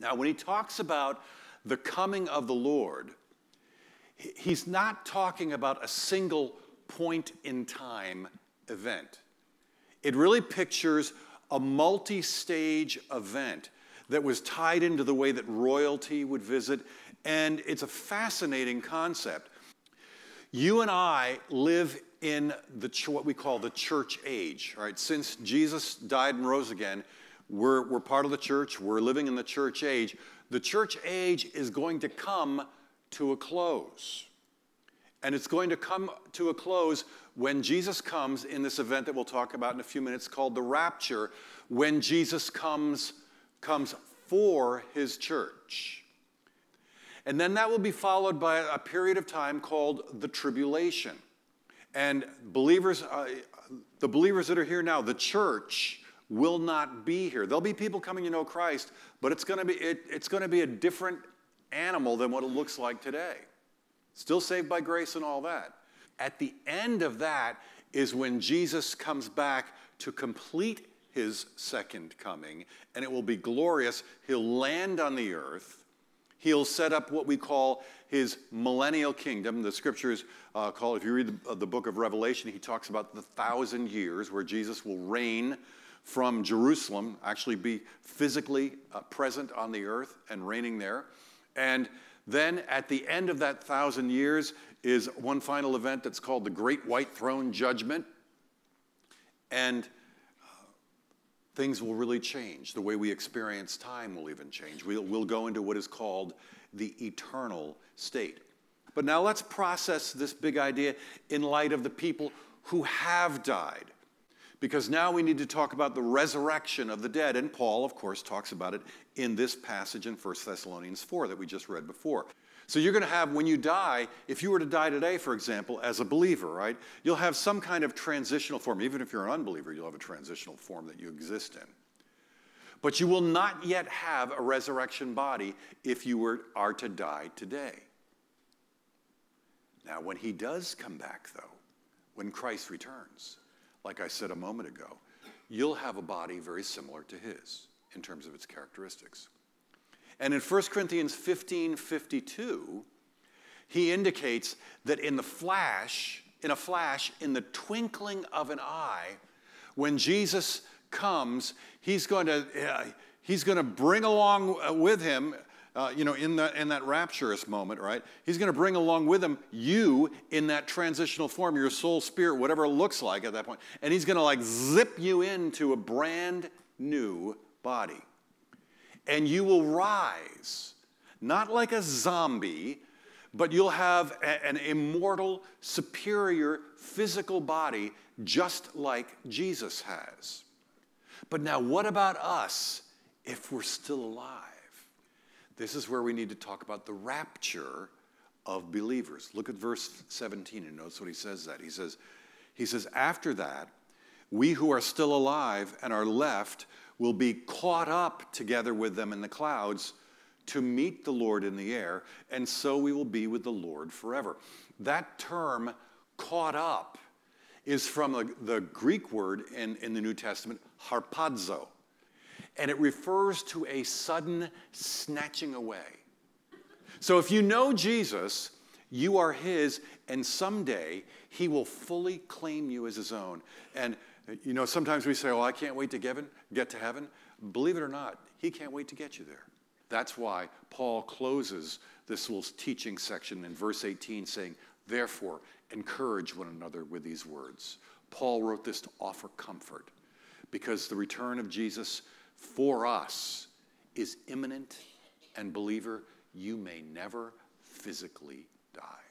Now, when he talks about the coming of the Lord, he's not talking about a single point in time event. It really pictures a multi stage event that was tied into the way that royalty would visit, and it's a fascinating concept. You and I live in the what we call the church age, right? Since Jesus died and rose again, we're, we're part of the church, we're living in the church age. The church age is going to come to a close. And it's going to come to a close when Jesus comes in this event that we'll talk about in a few minutes called the rapture, when Jesus comes, comes for his church. And then that will be followed by a period of time called the tribulation. And believers, uh, the believers that are here now, the church, will not be here. There'll be people coming to know Christ, but it's going to be, it, it's going to be a different animal than what it looks like today. Still saved by grace and all that. At the end of that is when Jesus comes back to complete his second coming, and it will be glorious. He'll land on the earth. He'll set up what we call his millennial kingdom. The scriptures uh, call, if you read the, uh, the book of Revelation, he talks about the thousand years where Jesus will reign from Jerusalem, actually be physically uh, present on the earth and reigning there. And then at the end of that thousand years is one final event that's called the Great White Throne Judgment. And uh, things will really change. The way we experience time will even change. We'll, we'll go into what is called the eternal state. But now let's process this big idea in light of the people who have died because now we need to talk about the resurrection of the dead. And Paul, of course, talks about it in this passage in 1 Thessalonians 4 that we just read before. So you're going to have, when you die, if you were to die today, for example, as a believer, right, you'll have some kind of transitional form. Even if you're an unbeliever, you'll have a transitional form that you exist in. But you will not yet have a resurrection body if you were, are to die today. Now, when he does come back, though, when Christ returns, like I said a moment ago, you'll have a body very similar to his in terms of its characteristics. And in 1 Corinthians 15 52, he indicates that in the flash, in a flash, in the twinkling of an eye, when Jesus comes, he's going to, uh, he's going to bring along with him uh, you know, in that, in that rapturous moment, right? He's going to bring along with him you in that transitional form, your soul, spirit, whatever it looks like at that point. And he's going to like zip you into a brand new body. And you will rise, not like a zombie, but you'll have a, an immortal, superior physical body just like Jesus has. But now, what about us if we're still alive? This is where we need to talk about the rapture of believers. Look at verse 17 and notice what he says that. He says, he says, after that, we who are still alive and are left will be caught up together with them in the clouds to meet the Lord in the air, and so we will be with the Lord forever. That term, caught up, is from the, Greek word in, in the New Testament, harpazo and it refers to a sudden snatching away. So if you know Jesus, you are his, and someday he will fully claim you as his own. And uh, you know, sometimes we say, "Oh, I can't wait to get to heaven." Believe it or not, he can't wait to get you there. That's why Paul closes this little teaching section in verse 18 saying, Therefore, encourage one another with these words. Paul wrote this to offer comfort because the return of Jesus for us is imminent, and believer, you may never physically die.